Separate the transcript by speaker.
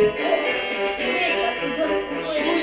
Speaker 1: Wait, I can
Speaker 2: put...